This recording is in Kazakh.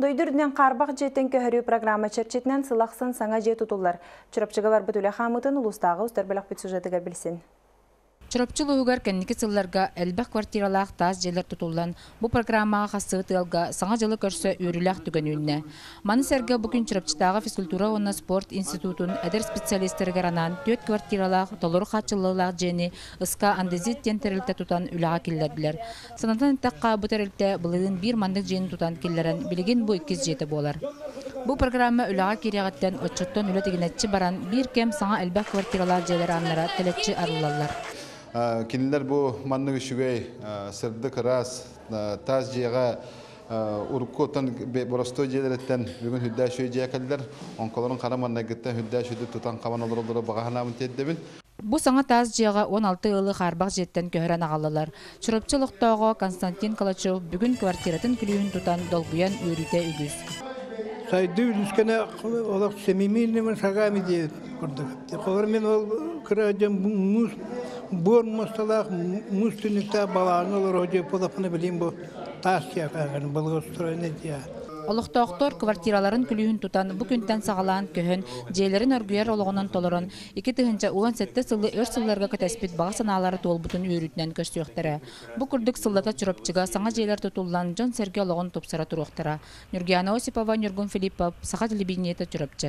Дойдүрден қарбақ жеттен көхірі программа черчетінен сылақсын саңа же тұтулар. Чырапчыға бар бұтөлі қамытын ұлыстағы сюжетігер білсін. Чырапчыл угар кәнники сылларга әлбәк квартиралаах таас желер тутуллан бу программага хассы тыалга саңа жылы көрсө үрүләх түгөнүнне. Маны сәргә бу күн чырапчытагы физкультура онна спорт институтун әдер специалисттері ранан төт квартиралаах толору хатчыллылаах жени ыска андезит тентерилте тутан үлага киллердилер. Санатан таққа бу терилте былыгын бир мандык жени тутан киллерен билигин бу 2 жети болар. Бу программа үлага кирягаттан отчоттон үлө тигинетчи баран бир кем саңа әлбәк квартиралаах желер аннара телетчи арылалар. Кинилер бу манны үшүгей сырды кырас таз жега уркотан боростой жедереттен бүгүн хүддә шөй жекелдер онколорун караманна гытта хүддә шөйдү тутан кабан олоролору багаханамын теддебин Бу саңа таз жига 16 ылы харбак жеттен көһөрөн агаллар. Чурапчылыктагы Константин Калачев бүгүн квартиратын күлүүн тутан долгуян үйрүтө үгүз. Сайды үліскені олақ семеймен сағами дейд құрдық. Қолар мен ол мұз, бор мұсталақ, мұз түнікті балағын олар өже полапыны білейін бұл тас яқағын, бұлғы ұстыройны дейд. Олықтоқтор квартираларын күлүүн тутан бу күнтен сагалаан көһөн жээлерин өргүйер ологонон толорон ики тыгынча уан сетте сылы өр сылларга көтеспит бага санаалары туолбутун үйрүтүнөн көстүөхтөрө бу курдук сыллата чуропчуга саңа жээлер тутуллан жон серге ологон тупсара туруохтара нургиана осипова нургун филиппов чуропчу